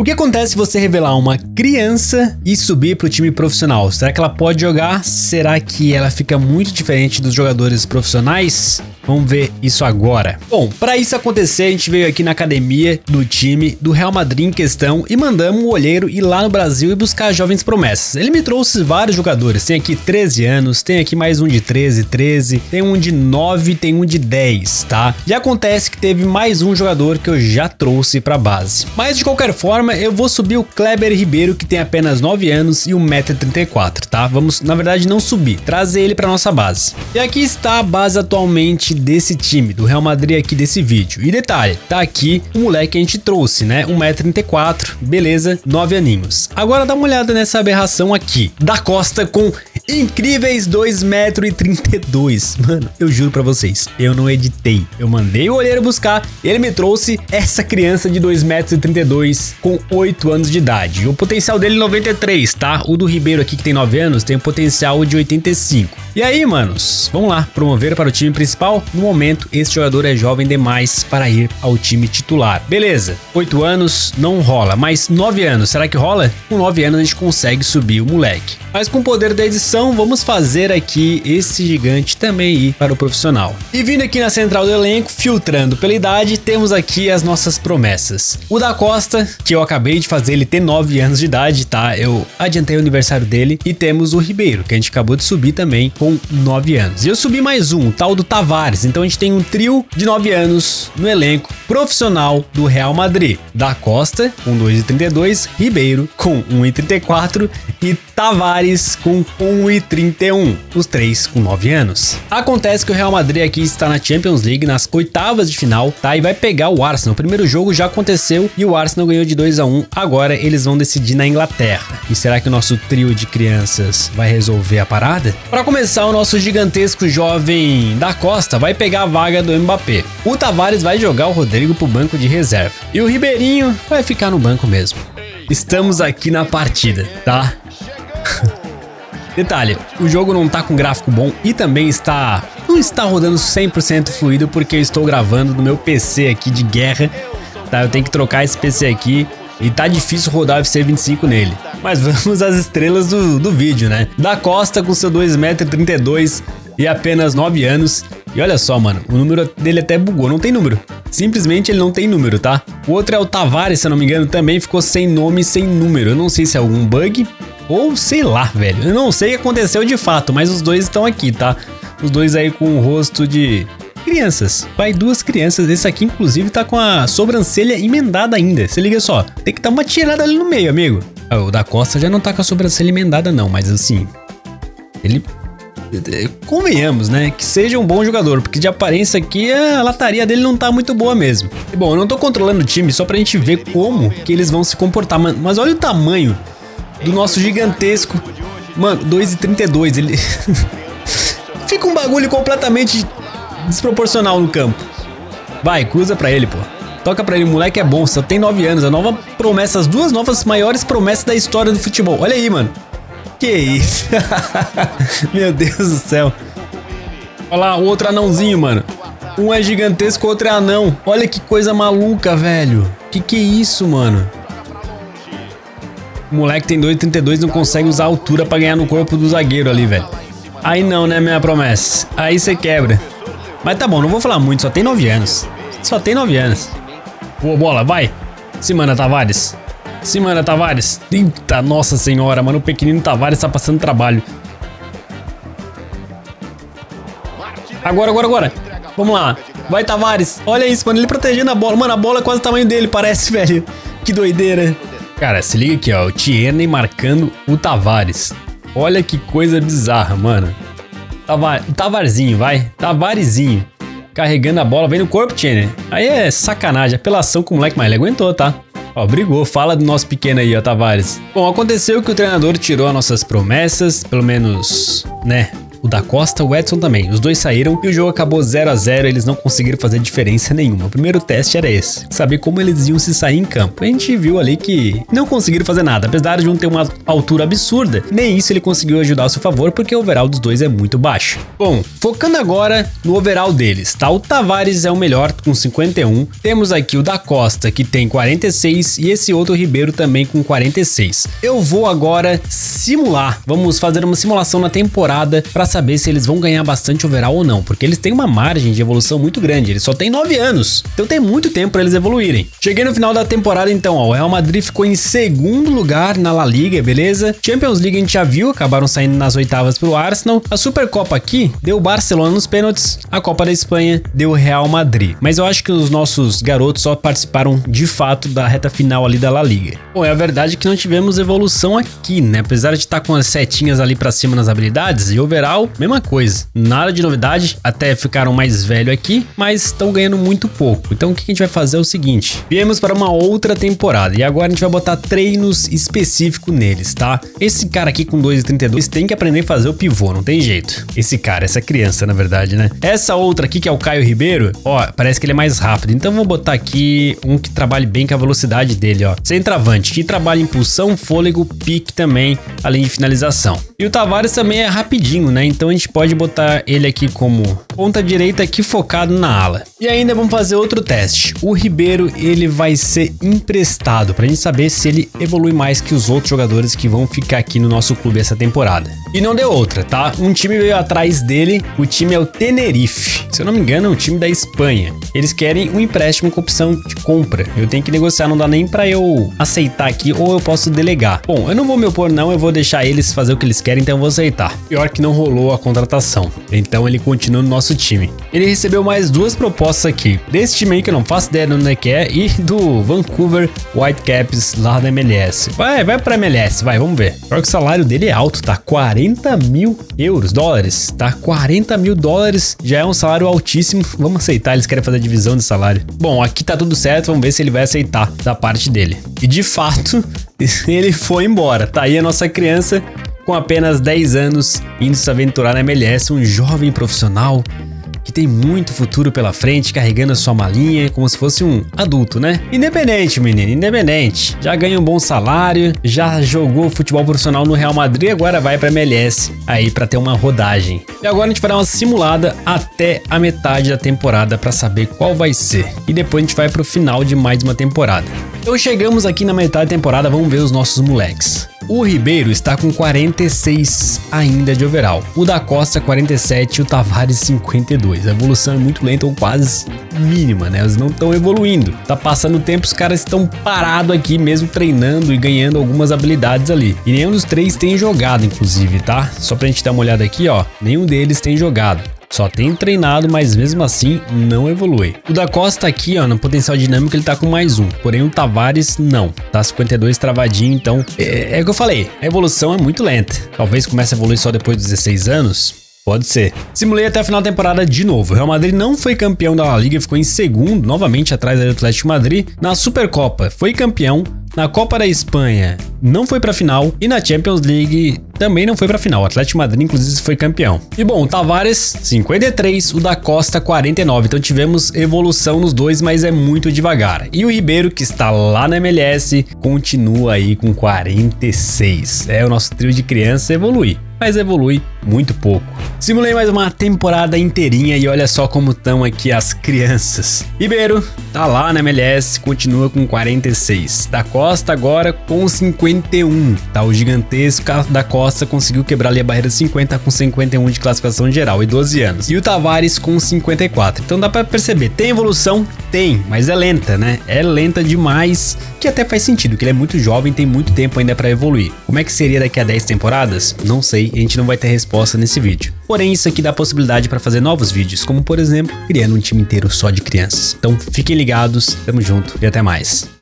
O que acontece se você revelar uma criança e subir para o time profissional? Será que ela pode jogar? Será que ela fica muito diferente dos jogadores profissionais? Vamos ver isso agora. Bom, para isso acontecer, a gente veio aqui na academia do time do Real Madrid em questão e mandamos o olheiro ir lá no Brasil e buscar jovens promessas. Ele me trouxe vários jogadores, tem aqui 13 anos, tem aqui mais um de 13, 13, tem um de 9, tem um de 10, tá? E acontece que teve mais um jogador que eu já trouxe para base. Mas de qualquer forma, eu vou subir o Kleber Ribeiro que tem apenas 9 anos e 1,34m, tá? Vamos, na verdade, não subir, trazer ele para nossa base. E aqui está a base atualmente desse time, do Real Madrid aqui desse vídeo. E detalhe, tá aqui o moleque que a gente trouxe, né? 1,34m, beleza, 9 aninhos. Agora dá uma olhada nessa aberração aqui. Da Costa com incríveis 2,32m. Mano, eu juro pra vocês, eu não editei. Eu mandei o olheiro buscar ele me trouxe essa criança de 2,32m com 8 anos de idade. O potencial dele é 93, tá? O do Ribeiro aqui que tem 9 anos tem um potencial de 85. E aí, manos, vamos lá, promover para o time principal? No momento, esse jogador é jovem demais para ir ao time titular. Beleza, 8 anos não rola, mas 9 anos, será que rola? Com 9 anos a gente consegue subir o moleque. Mas com o poder da edição, vamos fazer aqui esse gigante também ir para o profissional. E vindo aqui na central do elenco, filtrando pela idade, temos aqui as nossas promessas. O da Costa, que eu acabei de fazer ele ter 9 anos de idade, tá? Eu adiantei o aniversário dele. E temos o Ribeiro, que a gente acabou de subir também com 9 anos. E eu subi mais um, o tal do Tavares. Então a gente tem um trio de 9 anos no elenco profissional do Real Madrid. Da Costa com 2,32, Ribeiro com 1,34 e Tavares com 1,31, os três com 9 anos. Acontece que o Real Madrid aqui está na Champions League nas oitavas de final, tá? E vai pegar o Arsenal. O primeiro jogo já aconteceu e o Arsenal ganhou de 2 a 1. Agora eles vão decidir na Inglaterra. E será que o nosso trio de crianças vai resolver a parada? Para começar, o nosso gigantesco jovem da Costa vai pegar a vaga do Mbappé. O Tavares vai jogar o Rodrigo pro banco de reserva. E o Ribeirinho vai ficar no banco mesmo. Estamos aqui na partida, tá? Detalhe, o jogo não tá com gráfico bom e também está não está rodando 100% fluido porque eu estou gravando no meu PC aqui de guerra, tá? Eu tenho que trocar esse PC aqui e tá difícil rodar o FC 25 nele. Mas vamos às estrelas do, do vídeo, né? Da Costa com seu 2,32m e apenas 9 anos. E olha só, mano, o número dele até bugou, não tem número. Simplesmente ele não tem número, tá? O outro é o Tavares, se eu não me engano, também ficou sem nome sem número. Eu não sei se é algum bug ou sei lá, velho. Eu não sei o que aconteceu de fato, mas os dois estão aqui, tá? Os dois aí com o rosto de crianças. Vai duas crianças. Esse aqui, inclusive, tá com a sobrancelha emendada ainda. Se liga só. Tem que dar uma tirada ali no meio, amigo. Ah, o da Costa já não tá com a sobrancelha emendada, não. Mas assim. Ele. Convenhamos, né? Que seja um bom jogador, porque de aparência aqui a lataria dele não tá muito boa mesmo. E bom, eu não tô controlando o time só pra gente ver como que eles vão se comportar, mas olha o tamanho do nosso gigantesco. Mano, 2,32. Ele. Fica um bagulho completamente desproporcional no campo. Vai, cruza pra ele, pô. Toca pra ele, moleque é bom, só tem 9 anos. A nova promessa, as duas novas maiores promessas da história do futebol. Olha aí, mano. Que isso? Meu Deus do céu. Olha lá, outro anãozinho, mano. Um é gigantesco, outro é anão. Olha que coisa maluca, velho. Que que é isso, mano? O moleque tem 2,32 e não consegue usar a altura pra ganhar no corpo do zagueiro ali, velho. Aí não, né, minha promessa? Aí você quebra. Mas tá bom, não vou falar muito, só tem 9 anos. Só tem 9 anos. Boa bola, vai. Se manda, Tavares. Se manda, Tavares. Eita, nossa senhora, mano. O pequenino Tavares tá passando trabalho. Agora, agora, agora. Vamos lá. Vai, Tavares. Olha isso, mano. Ele protegendo a bola. Mano, a bola é quase o tamanho dele, parece, velho. Que doideira. Cara, se liga aqui, ó. O Tierney marcando o Tavares. Olha que coisa bizarra, mano. Tavar... Tavarzinho, vai. Tavarezinho. Carregando a bola, vem no corpo, Tierney. Aí é sacanagem. Apelação com o moleque, mas ele aguentou, tá? Ó, brigou. Fala do nosso pequeno aí, ó, Tavares. Bom, aconteceu que o treinador tirou as nossas promessas, pelo menos, né? O da Costa, o Edson também. Os dois saíram e o jogo acabou 0 a 0 eles não conseguiram fazer diferença nenhuma. O primeiro teste era esse, saber como eles iam se sair em campo. A gente viu ali que não conseguiram fazer nada, apesar de um ter uma altura absurda, nem isso ele conseguiu ajudar ao seu favor porque o overall dos dois é muito baixo. Bom, focando agora no overall deles, tá? O Tavares é o melhor com 51, temos aqui o da Costa que tem 46 e esse outro Ribeiro também com 46. Eu vou agora simular, vamos fazer uma simulação na temporada para saber se eles vão ganhar bastante overall ou não, porque eles têm uma margem de evolução muito grande, eles só têm 9 anos, então tem muito tempo para eles evoluírem. Cheguei no final da temporada então, ó, o Real Madrid ficou em segundo lugar na La Liga, beleza? Champions League a gente já viu, acabaram saindo nas oitavas pro Arsenal. A Supercopa aqui deu Barcelona nos pênaltis, a Copa da Espanha deu Real Madrid. Mas eu acho que os nossos garotos só participaram de fato da reta final ali da La Liga. Bom, é a verdade que não tivemos evolução aqui, né? Apesar de estar com as setinhas ali para cima nas habilidades, e overall, mesma coisa. Nada de novidade, até ficaram mais velho aqui, mas estão ganhando muito pouco. Então o que a gente vai fazer é o seguinte: viemos para uma outra temporada e agora a gente vai botar treinos específicos neles, tá? Esse cara aqui com 2,32 tem que aprender a fazer o pivô, não tem jeito. Esse cara, essa criança, na verdade, né? Essa outra aqui, que é o Caio Ribeiro, ó, parece que ele é mais rápido. Então vou botar aqui um que trabalhe bem com a velocidade dele, ó. Centravante, que trabalha impulsão, fôlego, pique também, além de finalização. E o Tavares também é rapidinho, né? Então a gente pode botar ele aqui como ponta direita aqui focado na ala. E ainda vamos fazer outro teste. O Ribeiro, ele vai ser emprestado pra gente saber se ele evolui mais que os outros jogadores que vão ficar aqui no nosso clube essa temporada. E não deu outra, tá? Um time veio atrás dele, o time é o Tenerife. Se eu não me engano, é um time da Espanha. Eles querem um empréstimo com opção de compra. Eu tenho que negociar, não dá nem para eu aceitar aqui ou eu posso delegar. Bom, eu não vou me opor não, eu vou deixar eles fazer o que eles querem, então eu vou aceitar. Pior que não rolou a contratação. Então ele continua no nosso time. Ele recebeu mais duas propostas aqui. Desse time aí que eu não faço ideia de onde é que é e do Vancouver Whitecaps lá da MLS. Vai, vai pra MLS, vai, vamos ver. Pior que o salário dele é alto, tá? 40 mil euros, dólares, tá? 40 mil dólares já é um salário altíssimo. Vamos aceitar, eles querem fazer a divisão de salário. Bom, aqui tá tudo certo, vamos ver se ele vai aceitar da parte dele. E de fato, ele foi embora. Tá aí a nossa criança com apenas 10 anos indo se aventurar na MLS, um jovem profissional que tem muito futuro pela frente, carregando a sua malinha como se fosse um adulto, né? Independente, menino, independente. Já ganha um bom salário, já jogou futebol profissional no Real Madrid, agora vai para MLS aí para ter uma rodagem. E agora a gente vai dar uma simulada até a metade da temporada para saber qual vai ser. E depois a gente vai pro final de mais uma temporada. Então chegamos aqui na metade da temporada, vamos ver os nossos moleques. O Ribeiro está com 46 ainda de overall. O da Costa 47 e o Tavares 52. A evolução é muito lenta ou quase mínima, né? Eles não estão evoluindo. Tá passando tempo, os caras estão parados aqui mesmo treinando e ganhando algumas habilidades ali. E nenhum dos três tem jogado, inclusive, tá? Só pra gente dar uma olhada aqui, ó. Nenhum deles tem jogado. Só tem treinado, mas mesmo assim não evolui. O da Costa aqui, ó, no potencial dinâmico ele tá com mais um. Porém o Tavares não. Tá 52 travadinho, então é, é o que eu falei. A evolução é muito lenta. Talvez comece a evoluir só depois dos 16 anos. Pode ser. Simulei até a final da temporada de novo. O Real Madrid não foi campeão da La Liga, ficou em segundo, novamente atrás do Atlético Madrid. Na Supercopa foi campeão, na Copa da Espanha não foi pra final e na Champions League também não foi pra final. O Atlético Madrid inclusive foi campeão. E bom, o Tavares 53, o da Costa 49. Então tivemos evolução nos dois, mas é muito devagar. E o Ribeiro que está lá na MLS continua aí com 46. É o nosso trio de criança evolui mas evolui muito pouco. Simulei mais uma temporada inteirinha e olha só como estão aqui as crianças. Ribeiro tá lá na MLS, continua com 46. Da Costa agora com 51. Tá o gigantesco da Costa conseguiu quebrar ali a barreira de 50 com 51 de classificação geral e 12 anos. E o Tavares com 54. Então dá para perceber, tem evolução? Tem, mas é lenta, né? É lenta demais, que até faz sentido, que ele é muito jovem, tem muito tempo ainda para evoluir. Como é que seria daqui a 10 temporadas? Não sei a gente não vai ter resposta nesse vídeo. Porém, isso aqui dá possibilidade para fazer novos vídeos, como por exemplo, criando um time inteiro só de crianças. Então, fiquem ligados, tamo junto e até mais.